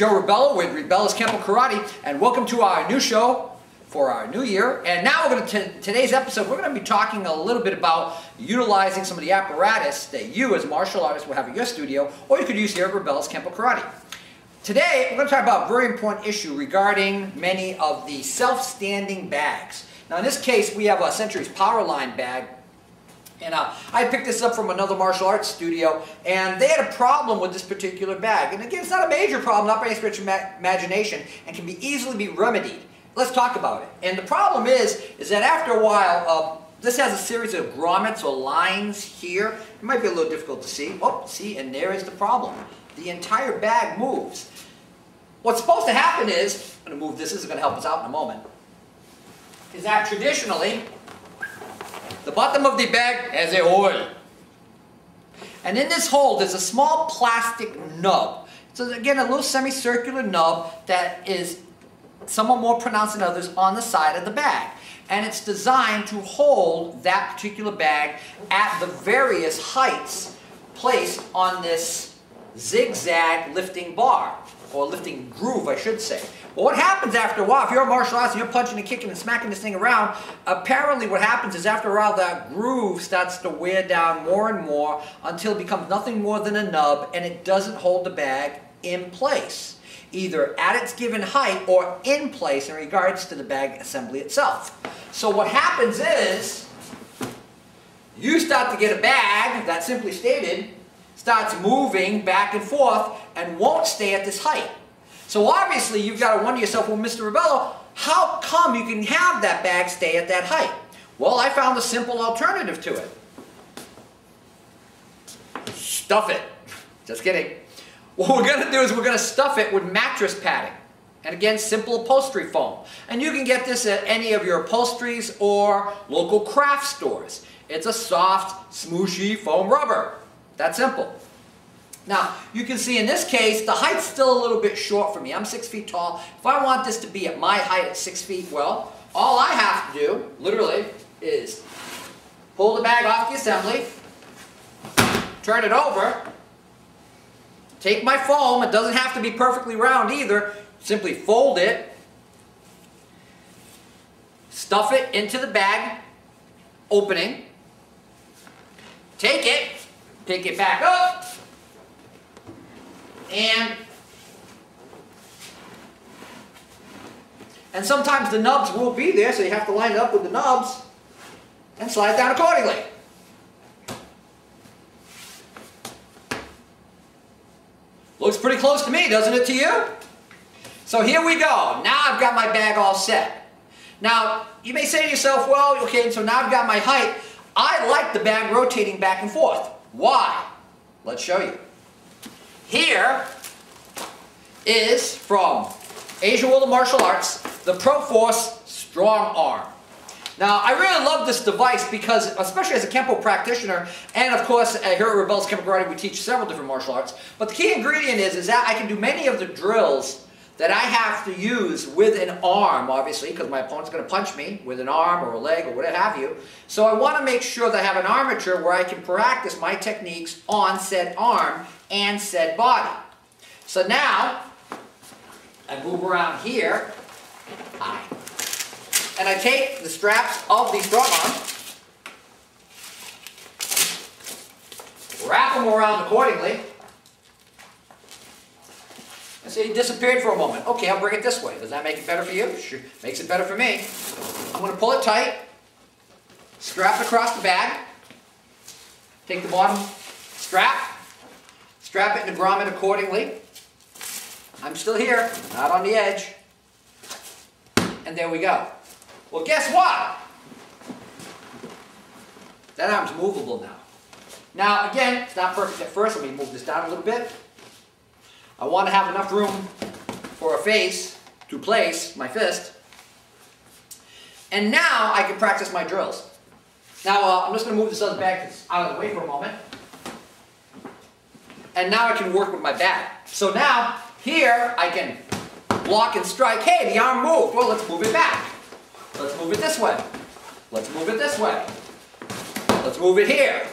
Joe Rebelo with Rebelo's Kenpo Karate, and welcome to our new show for our new year. And now we're going to, today's episode, we're going to be talking a little bit about utilizing some of the apparatus that you as martial artists will have in your studio, or you could use here at Rebelo's Kenpo Karate. Today, we're going to talk about a very important issue regarding many of the self-standing bags. Now in this case, we have a Century's Powerline bag and uh, I picked this up from another martial arts studio, and they had a problem with this particular bag. And again, it's not a major problem, not by any stretch of imagination, and can be easily be remedied. Let's talk about it. And the problem is, is that after a while, uh, this has a series of grommets or lines here. It might be a little difficult to see. Oh, see, and there is the problem. The entire bag moves. What's supposed to happen is, I'm going to move this, this is going to help us out in a moment, is that traditionally, the bottom of the bag has a hole. And in this hole, there's a small plastic nub. So again, a little semicircular nub that is somewhat more pronounced than others on the side of the bag. And it's designed to hold that particular bag at the various heights placed on this zigzag lifting bar, or lifting groove, I should say. But what happens after a while, if you're a martial artist and you're punching and kicking and smacking this thing around, apparently what happens is after a while that groove starts to wear down more and more until it becomes nothing more than a nub and it doesn't hold the bag in place either at its given height or in place in regards to the bag assembly itself. So what happens is, you start to get a bag that simply stated starts moving back and forth and won't stay at this height. So obviously you've got to wonder yourself, well, Mr. Rebelo, how come you can have that bag stay at that height? Well, I found a simple alternative to it. Stuff it. Just kidding. What we're going to do is we're going to stuff it with mattress padding. And again, simple upholstery foam. And you can get this at any of your upholsteries or local craft stores. It's a soft, smooshy foam rubber. That simple. Now, you can see in this case, the height's still a little bit short for me. I'm six feet tall. If I want this to be at my height at six feet, well, all I have to do, literally, is pull the bag off the assembly, turn it over, take my foam, it doesn't have to be perfectly round either, simply fold it, stuff it into the bag opening, take it, pick it back up, and and sometimes the nubs will be there, so you have to line up with the nubs and slide down accordingly. Looks pretty close to me, doesn't it to you? So here we go. Now I've got my bag all set. Now, you may say to yourself, well, okay, so now I've got my height. I like the bag rotating back and forth. Why? Let's show you. Here is from Asia World of Martial Arts, the ProForce Strong Arm. Now, I really love this device because, especially as a Kenpo practitioner, and of course, here at Rebel's Kenpo Karate, we teach several different martial arts, but the key ingredient is, is that I can do many of the drills that I have to use with an arm, obviously, because my opponent's going to punch me with an arm or a leg or what have you. So I want to make sure that I have an armature where I can practice my techniques on said arm and said body. So now, I move around here, and I take the straps of the strong arm, wrap them around accordingly, and say he disappeared for a moment. Okay, I'll bring it this way. Does that make it better for you? Sure, makes it better for me. I'm going to pull it tight, strap it across the bag, take the bottom strap, Strap it in the grommet accordingly. I'm still here, not on the edge. And there we go. Well, guess what? That arm's movable now. Now, again, it's not perfect at first. Let me move this down a little bit. I want to have enough room for a face to place my fist. And now I can practice my drills. Now, uh, I'm just going to move this other bag out of the way for a moment and now I can work with my back. So now, here, I can block and strike. Hey, the arm moved. Well, let's move it back. Let's move it this way. Let's move it this way. Let's move it here.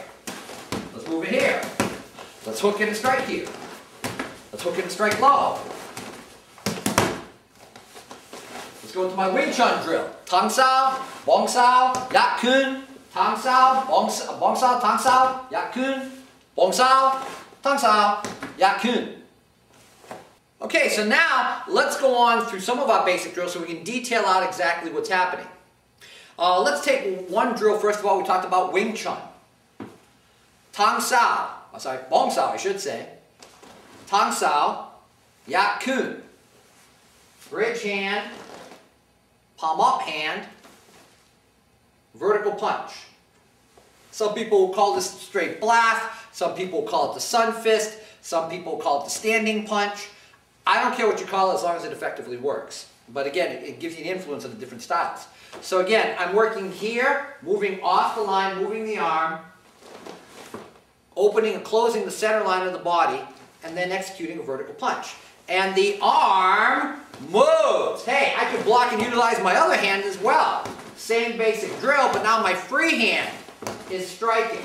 Let's move it here. Let's hook it and strike here. Let's hook and strike low. Let's go into my Wing Chun drill. Tang Sao, Bong Sao, Yak Kun, Tang Sao, Bong Sao, Tang Sao, Yak Kun, Bong Sao, Tang Sao, Yak Kun. Okay, so now let's go on through some of our basic drills so we can detail out exactly what's happening. Uh, let's take one drill. First of all, we talked about Wing Chun. Tang Sao, sorry, Bong Sao I should say. Tang Sao, Yak Kun. Bridge hand, palm up hand, vertical punch. Some people call this straight blast, some people call it the sun fist, some people call it the standing punch. I don't care what you call it as long as it effectively works. But again, it gives you an influence of the different styles. So again, I'm working here, moving off the line, moving the arm, opening and closing the center line of the body, and then executing a vertical punch. And the arm moves. Hey, I can block and utilize my other hand as well. Same basic drill, but now my free hand is striking.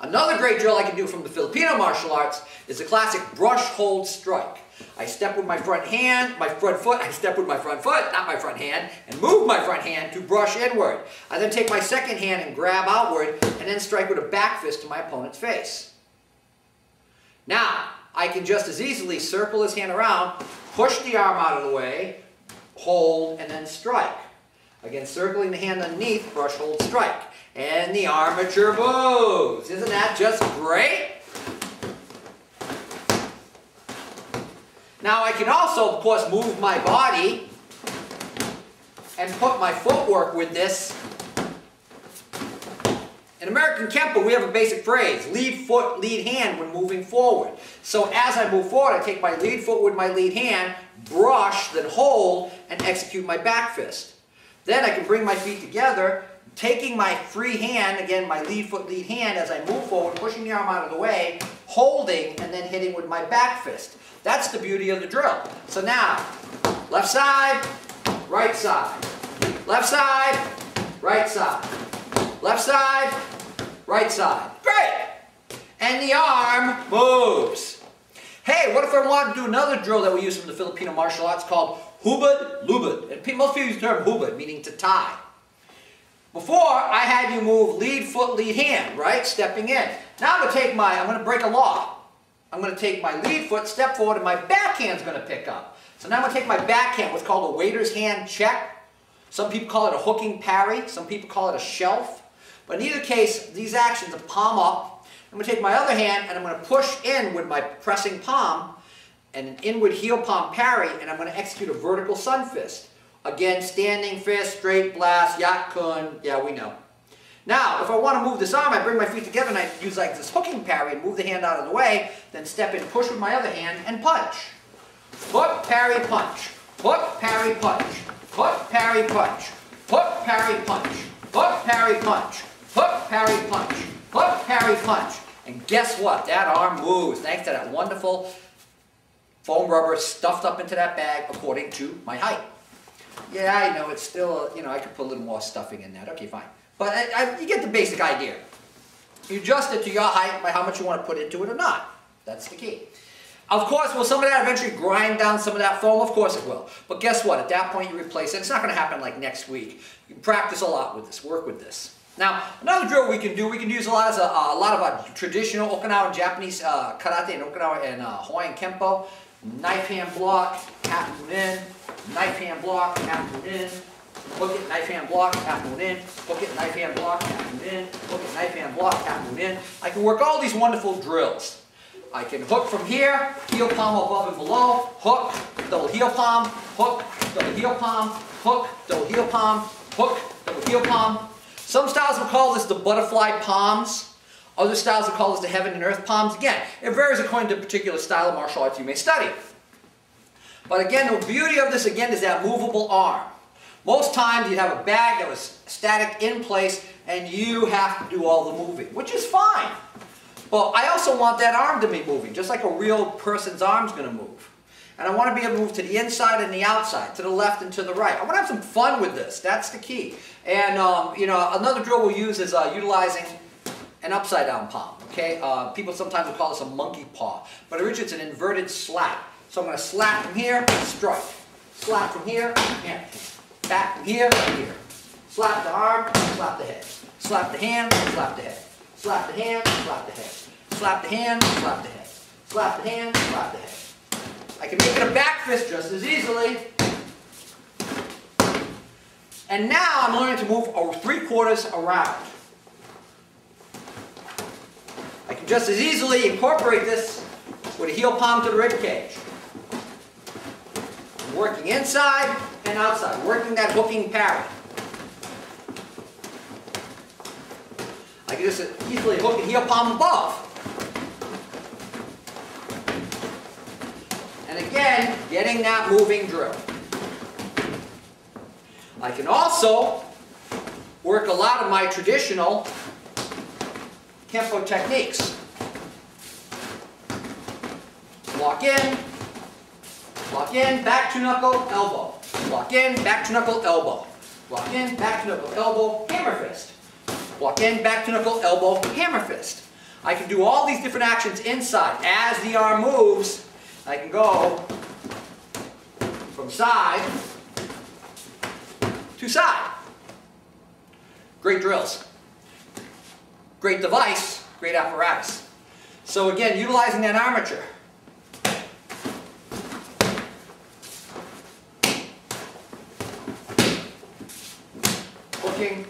Another great drill I can do from the Filipino martial arts is the classic brush hold strike. I step with my front hand, my front foot, I step with my front foot, not my front hand, and move my front hand to brush inward. I then take my second hand and grab outward, and then strike with a back fist to my opponent's face. Now, I can just as easily circle his hand around, push the arm out of the way, hold, and then strike. Again, circling the hand underneath, brush, hold, strike. And the armature moves. Isn't that just great? Now I can also, of course, move my body and put my footwork with this. In American Kenpo, we have a basic phrase, lead foot, lead hand when moving forward. So as I move forward, I take my lead foot with my lead hand, brush, then hold, and execute my back fist. Then I can bring my feet together, taking my free hand, again my lead foot, lead hand, as I move forward, pushing the arm out of the way, holding, and then hitting with my back fist. That's the beauty of the drill. So now, left side, right side. Left side, right side. Left side, right side. Great! And the arm moves. Hey, what if I wanted to do another drill that we use from the Filipino martial arts called hubad lubad? And most people use the term hubad, meaning to tie. Before, I had you move lead foot, lead hand, right? Stepping in. Now I'm going to take my, I'm going to break a law. I'm going to take my lead foot, step forward, and my backhand's going to pick up. So now I'm going to take my backhand, what's called a waiter's hand check. Some people call it a hooking parry. Some people call it a shelf. But in either case, these actions are palm up. I'm going to take my other hand and I'm going to push in with my pressing palm and an inward heel palm parry, and I'm going to execute a vertical sun fist. Again, standing fist, straight blast, yak kun, yeah, we know. Now, if I want to move this arm, I bring my feet together and I use like this hooking parry and move the hand out of the way, then step in, push with my other hand, and punch. Hook, parry, punch. Hook, parry, punch. Hook, parry, punch. Hook, parry, punch. Hook, parry, punch. Hook, parry, punch. Hook, parry, punch. And guess what? That arm moves thanks to that wonderful foam rubber stuffed up into that bag according to my height. Yeah, I know, it's still, you know, I could put a little more stuffing in that. Okay, fine. But I, I, you get the basic idea. You adjust it to your height by how much you want to put into it or not. That's the key. Of course, will some of that eventually grind down some of that foam? Of course it will. But guess what? At that point, you replace it. It's not going to happen like next week. You practice a lot with this. Work with this. Now, another drill we can do, we can use a lot, of, uh, a lot of our traditional Okinawan Japanese uh, karate and Okinawa and uh, Hawaiian Kempo. Knife hand block, half moon in. Knife hand block, half moon in hook it, knife hand block, half moon in, hook it, knife hand block, half moon in, hook it, knife hand block, half moon in. I can work all these wonderful drills. I can hook from here, heel palm above and below, hook, double heel palm, hook, double heel palm, hook, double heel palm, hook, double heel palm. Some styles will call this the butterfly palms. Other styles will call this the heaven and earth palms. Again, it varies according to the particular style of martial arts you may study. But again, the beauty of this again is that movable arm. Most times you have a bag that was static in place and you have to do all the moving, which is fine. But I also want that arm to be moving, just like a real person's arm is going to move. And I want to be able to move to the inside and the outside, to the left and to the right. I want to have some fun with this. That's the key. And, um, you know, another drill we'll use is uh, utilizing an upside down palm. Okay, uh, people sometimes will call this a monkey paw, but originally it's an inverted slap. So I'm going to slap from here, strike. Slap from here, hand, back from here, here. Slap the arm, slap the head. Slap the hand, slap the head. Slap the hand, slap the head. Slap the hand, slap the head. Slap the hand, slap the head. I can make it a back fist just as easily. And now I'm learning to move three quarters around. I can just as easily incorporate this with a heel palm to the rib cage. I'm working inside and outside, working that hooking parry. I can just easily hook a heel palm above. And again, getting that moving drill. I can also work a lot of my traditional Kenpo techniques. Lock in, lock in, back to knuckle, elbow. Lock in, back to knuckle, elbow. Lock in, back to knuckle, elbow, hammer fist. Walk in, back to knuckle, elbow, hammer fist. I can do all these different actions inside. As the arm moves, I can go from side to side. Great drills. Great device, great apparatus. So again, utilizing that armature. Hooking,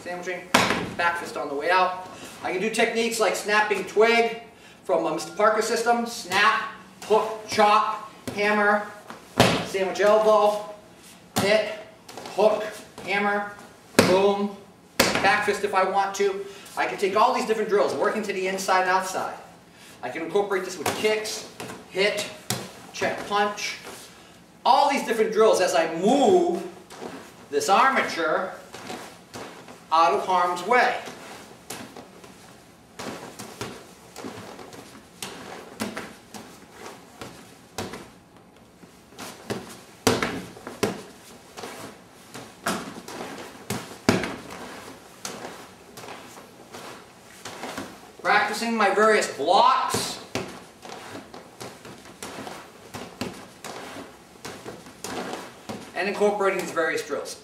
sandwiching, back fist on the way out. I can do techniques like snapping twig from uh, a Mr. Parker system, snap, hook, chop, hammer, sandwich elbow, hit, hook, hammer, boom, back fist if I want to. I can take all these different drills, working to the inside and outside. I can incorporate this with kicks, hit, check punch, all these different drills as I move this armature out of harm's way. My various blocks. And incorporating these various drills.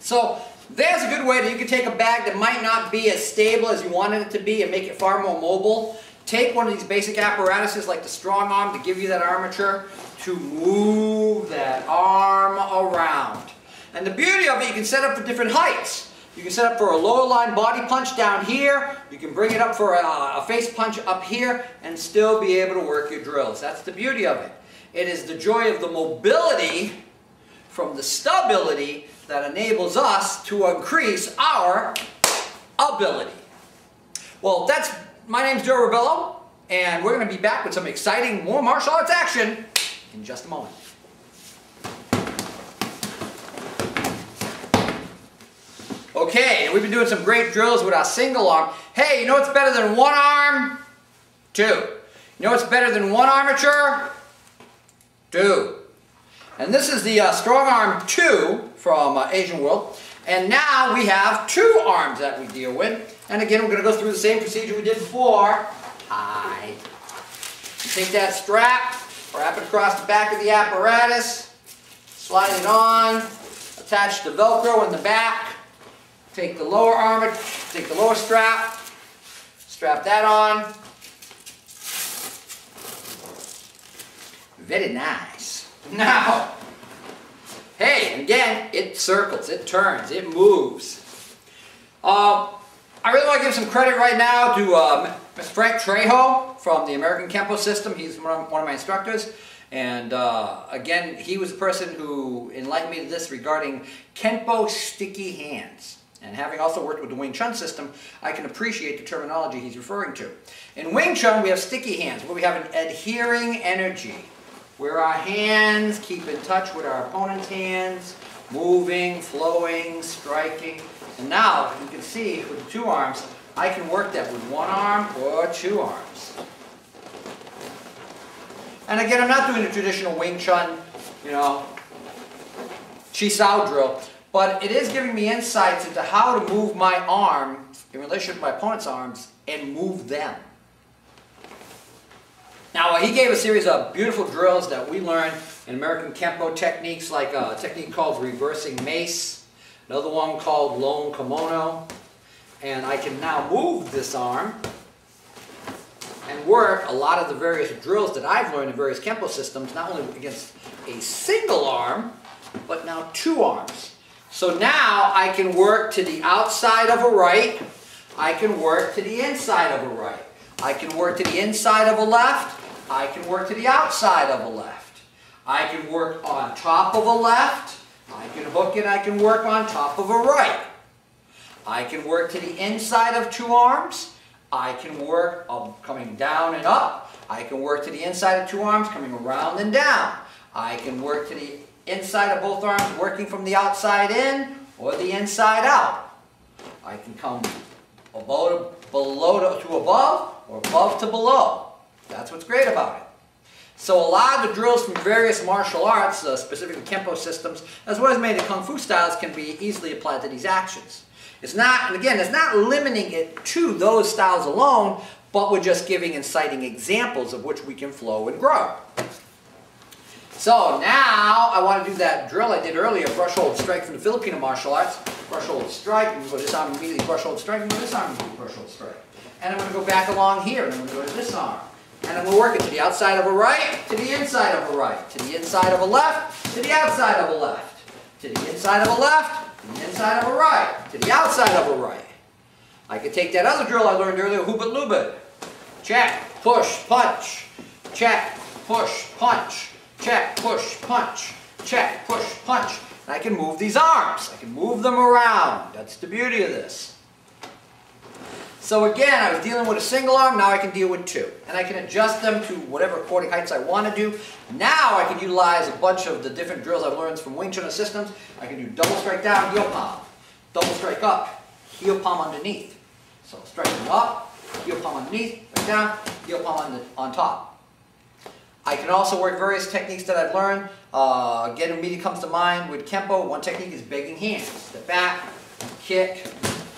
So there's a good way that you can take a bag that might not be as stable as you wanted it to be and make it far more mobile. Take one of these basic apparatuses like the strong arm to give you that armature to move that arm around. And the beauty of it, you can set up for different heights. You can set up for a lower line body punch down here. You can bring it up for a, a, face punch up here and still be able to work your drills. That's the beauty of it. It is the joy of the mobility from the stability that enables us to increase our ability. Well, that's my name's Joe Rebelo, and we're going to be back with some exciting more martial arts action in just a moment. Okay, we've been doing some great drills with our single arm. Hey, you know what's better than one arm? Two. You know what's better than one armature? Two. And this is the uh, Strong Arm 2 from uh, Asian World. And now we have two arms that we deal with. And again, we're going to go through the same procedure we did before. Tie. Take that strap, wrap it across the back of the apparatus, slide it on, attach the Velcro in the back, Take the lower arm, take the lower strap, strap that on. Very nice. Now, hey, again, it circles, it turns, it moves. Uh, I really want to give some credit right now to Mr. Frank Trejo from the American Kenpo System. He's one of, one of my instructors. And uh, again, he was the person who enlightened me to this regarding Kenpo sticky hands. And having also worked with the Wing Chun system, I can appreciate the terminology he's referring to. In Wing Chun, we have sticky hands, where we have an adhering energy, where our hands keep in touch with our opponent's hands, moving, flowing, striking. And now, you can see with two arms, I can work that with one arm or two arms. And again, I'm not doing the traditional Wing Chun, you know, Chi Sao drill. But it is giving me insights into how to move my arm in relation to my opponent's arms and move them. Now, uh, he gave a series of beautiful drills that we learned In American Kenpo techniques, like uh, a technique called reversing mace, another one called lone kimono, and I can now move this arm and work a lot of the various drills that I've learned in various Kenpo systems, not only against a single arm, but now two arms. So now I can work to the outside of a right, I can work to the inside of a right. I can work to the inside of a left, I can work to the outside of a left. I can work on top of a left, I can hook it, I can work on top of a right. I can work to the inside of two arms, I can work coming down and up. I can work to the inside of two arms, coming around and down. I can work to the inside of both arms, working from the outside in or the inside out. I can come below to, below to above or above to below. That's what's great about it. So a lot of the drills from various martial arts, uh, specifically Kenpo systems, as well as many Kung Fu styles, can be easily applied to these actions. It's not, and again, it's not limiting it to those styles alone, but we're just giving and citing examples of which we can flow and grow. So now I want to do that drill I did earlier, brush hold strike from the Filipino martial arts. Brush hold strike, and go this arm immediately, brush hold strike, and go this arm immediately, brush hold strike. And I'm going to go back along here, and I'm going to go to this arm. And I'm going to work it to the outside of a right, to the inside of a right, to the inside of a left, to the outside of a left, to the inside of a left, to the inside of a right to the outside of a right. I could take that other drill I learned earlier, hubit lubit. Check, push, punch. Check, push, punch. Check, push, punch. Check, push, punch. And I can move these arms. I can move them around. That's the beauty of this. So again, I was dealing with a single arm, now I can deal with two. And I can adjust them to whatever according heights I want to do. Now I can utilize a bunch of the different drills I've learned from Wing Chun systems. I can do double strike down, heel palm. Double strike up, heel palm underneath. So striking up, heel palm underneath, right down, heel palm on, the, on top. I can also work various techniques that I've learned. Uh, again, immediately comes to mind with Kenpo, one technique is begging hands. Step back, kick,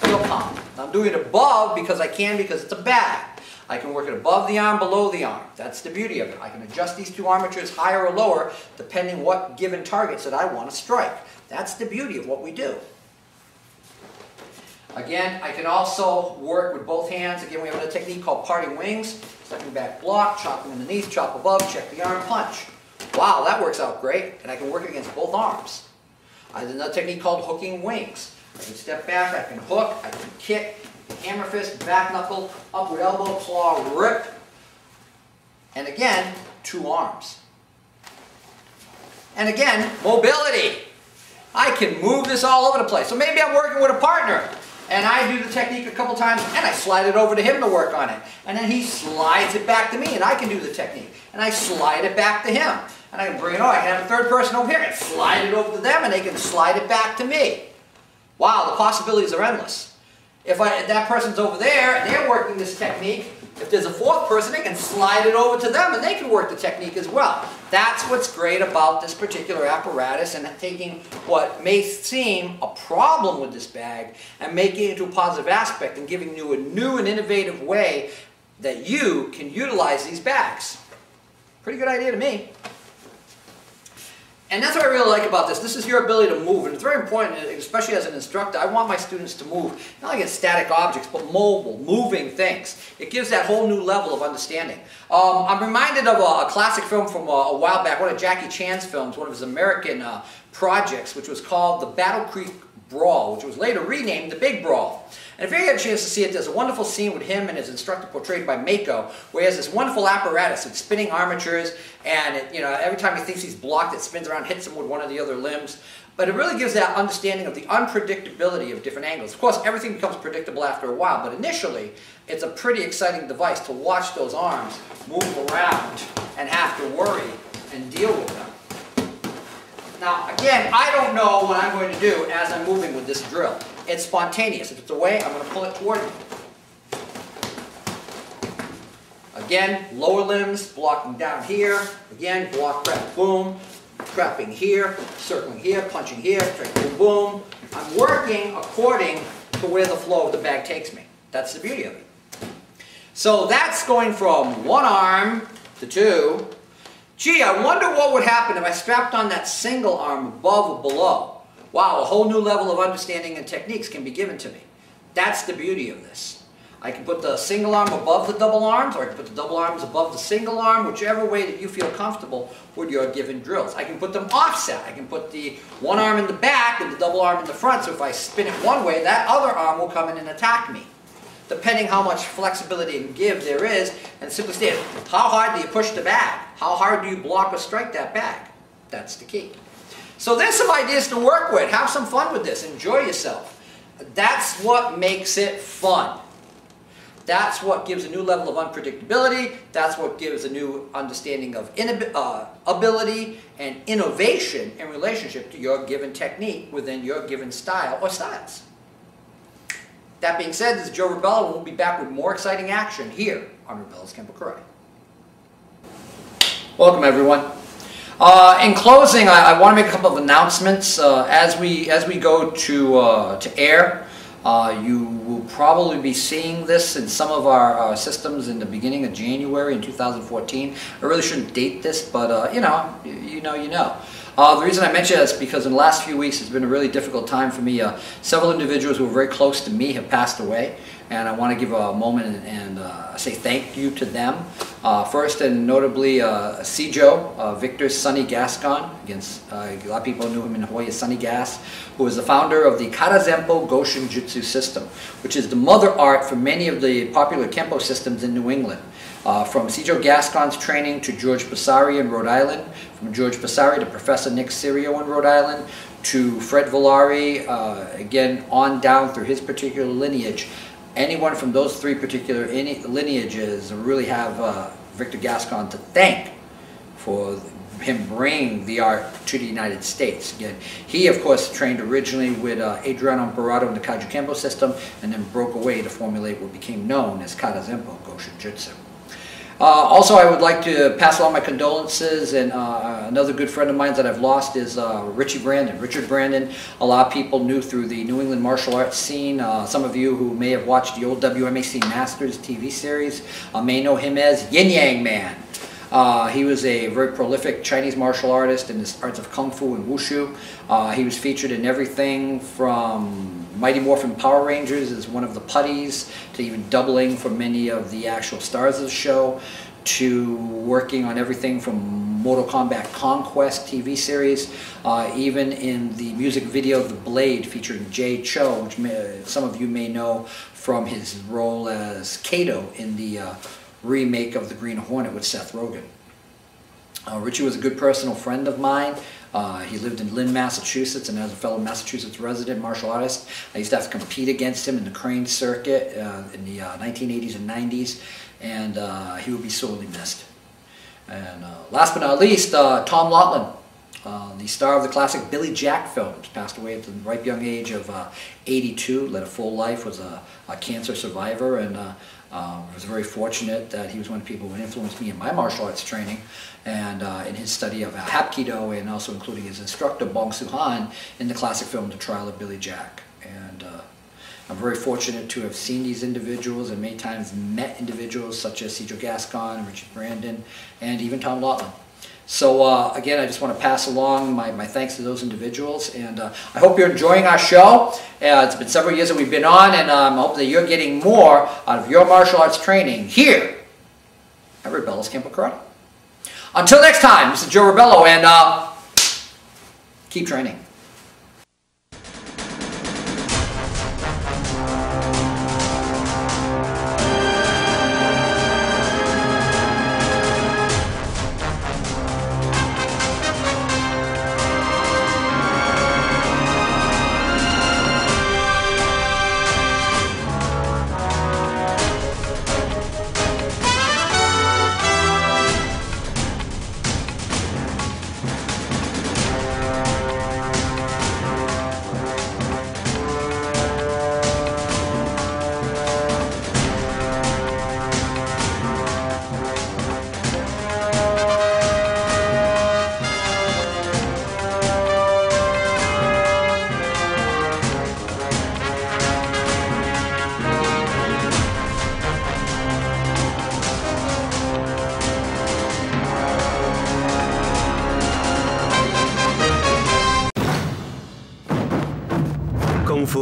heel palm. I'm doing it above because I can because it's a bag. I can work it above the arm, below the arm. That's the beauty of it. I can adjust these two armatures higher or lower depending what given targets that I want to strike. That's the beauty of what we do. Again, I can also work with both hands. Again, we have a technique called parting wings. Stepping back block, chopping underneath, chop above, check the arm, punch. Wow, that works out great. And I can work against both arms. I have another technique called hooking wings. I can step back, I can hook, I can kick, hammer fist, back knuckle, upward elbow, claw, rip. And again, two arms. And again, mobility. I can move this all over the place. So maybe I'm working with a partner and I do the technique a couple times and I slide it over to him to work on it. And then he slides it back to me and I can do the technique. And I slide it back to him. And I can bring it over. I can have a third person over here and slide it over to them and they can slide it back to me. Wow, the possibilities are endless. If, I, if that person's over there and they're working this technique, if there's a fourth person, they can slide it over to them and they can work the technique as well. That's what's great about this particular apparatus and taking what may seem a problem with this bag and making it into a positive aspect and giving you a new and innovative way that you can utilize these bags. Pretty good idea to me. And that's what I really like about this. This is your ability to move. And it's very important, especially as an instructor, I want my students to move, not like static objects, but mobile, moving things. It gives that whole new level of understanding. Um, I'm reminded of a, a classic film from a, a, while back, one of Jackie Chan's films, one of his American uh, projects, which was called The Battle Creek Brawl, which was later renamed The Big Brawl. And if you get a chance to see it, there's a wonderful scene with him and his instructor portrayed by Mako, where he has this wonderful apparatus with spinning armatures, and it, you know every time he thinks he's blocked, it spins around, hits him with one of the other limbs. But it really gives that understanding of the unpredictability of different angles. Of course, everything becomes predictable after a while, but initially, it's a pretty exciting device to watch those arms move around and have to worry and deal with them. Now, again, I don't know what I'm going to do as I'm moving with this drill. It's spontaneous. If it's away, I'm going to pull it toward me. Again, lower limbs, blocking down here. Again, block, prep, boom. Trapping here, circling here, punching here, trick, boom, boom. I'm working according to where the flow of the bag takes me. That's the beauty of it. So that's going from one arm to two, Gee, I wonder what would happen if I strapped on that single arm above or below. Wow, a whole new level of understanding and techniques can be given to me. That's the beauty of this. I can put the single arm above the double arms, or I can put the double arms above the single arm, whichever way that you feel comfortable with your given drills. I can put them offset. I can put the one arm in the back and the double arm in the front, so if I spin it one way, that other arm will come in and attack me. Depending how much flexibility and give there is, and simply state, how hard do you push the bag? How hard do you block or strike that bag? That's the key. So there's some ideas to work with. Have some fun with this. Enjoy yourself. That's what makes it fun. That's what gives a new level of unpredictability. That's what gives a new understanding of uh, ability and innovation in relationship to your given technique within your given style or styles. That being said, this is Joe Rebelo, and we'll be back with more exciting action here on Rebelo's Kenpo Karate. Welcome, everyone. Uh, in closing, I, I want to make a couple of announcements uh, as we as we go to uh, to air. Uh, you will probably be seeing this in some of our uh, systems in the beginning of January in 2014. I really shouldn't date this, but uh, you know, you, you, know, you know. Uh, the reason I mention this is because in the last few weeks it's been a really difficult time for me. Uh, several individuals who were very close to me have passed away and I want to give a moment and, uh, say thank you to them. Uh, first and notably, uh, Sijo, uh, Victor Sonny Gascon, against, uh, a lot of people knew him in Hawaii as Sonny Gas, who is the founder of the Kata-Zenpo Goshin Jutsu system, which is the mother art for many of the popular Kempo systems in New England. Uh, from Sijo Gascon's training to George Pesare in Rhode Island, from George Pesare to Professor Nick Cerio in Rhode Island, to Fred Villari, uh, again on down through his particular lineage anyone from those three particular lineages really have uh, Victor Gascon to thank for him bringing the art to the United States. Again, he, of course, trained originally with uh, Adriano Emperado in the Kajukenbo system and then broke away to formulate what became known as Kata Zenpo Goshin Jutsu. Uh, also, I would like to pass along my condolences, and uh, another good friend of mine that I've lost is uh, Richie Brandon. Richard Brandon, a lot of people knew through the New England martial arts scene. Uh, some of you who may have watched the old WMAC Masters TV series uh, may know him as Yin Yang Man. Uh, he was a very prolific Chinese martial artist in the arts of Kung Fu and Wushu. Uh, he was featured in everything from Mighty Morphin Power Rangers as one of the putties, to even doubling for many of the actual stars of the show, to working on everything from Mortal Kombat Conquest TV series, uh, even in the music video of The Blade featuring Jay Chou, which may, some of you may know from his role as Kato in the uh, remake of The Green Hornet with Seth Rogen. Uh, Richie was a good personal friend of mine. Uh, he lived in Lynn, Massachusetts, and as a fellow Massachusetts resident martial artist, I used to have to compete against him in the crane circuit uh, in the 1980s uh, and 90s, and uh, he would be sorely missed. And uh, last but not least, Tom Laughlin, the star of the classic Billy Jack films, passed away at the ripe young age of 82, led a full life, was a, a cancer survivor, and um, I was very fortunate that he was one of the people who influenced me in my martial arts training and uh, in his study of Hapkido and also including his instructor Bong Soo Han in the classic film The Trial of Billy Jack. And uh, I'm very fortunate to have seen these individuals and many times met individuals such as Sijo Gascon, Richard Brandon, and even Tom Laughlin. So uh, again, I just want to pass along my, my thanks to those individuals, and uh, I hope you're enjoying our show. Uh, it's been several years that we've been on, and um, I hope that you're getting more out of your martial arts training here at Rebelo's Kenpo Karate. Until next time, this is Joe Rebelo, and uh, keep training.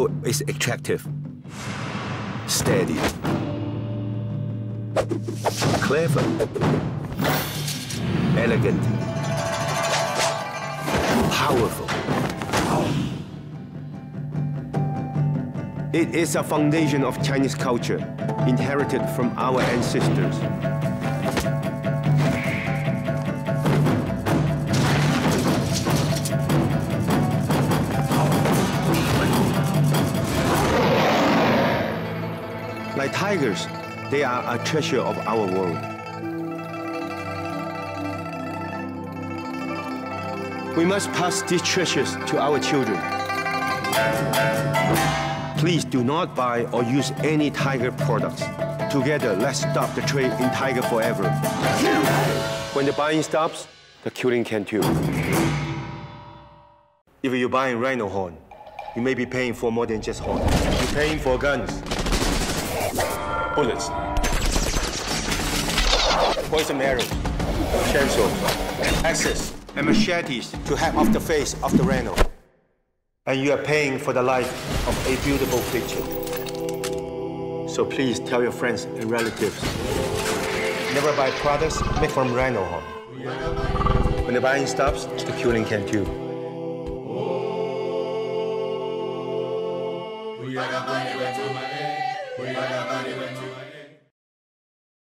Rifle is attractive, steady, clever, elegant, powerful. It is a foundation of Chinese culture, inherited from our ancestors. Tigers, they are a treasure of our world. We must pass these treasures to our children. Please do not buy or use any Tiger products. Together, let's stop the trade in Tiger forever. When the buying stops, the killing can too. If you're buying rhino horn, you may be paying for more than just horn. You're paying for guns, bullets, poison arrows, chainsaws, axes, and machetes to hack off the face of the rhino. And you are paying for the life of a beautiful creature. So please tell your friends and relatives. Never buy products made from rhino horn. When the buying stops, the killing can too. We We got a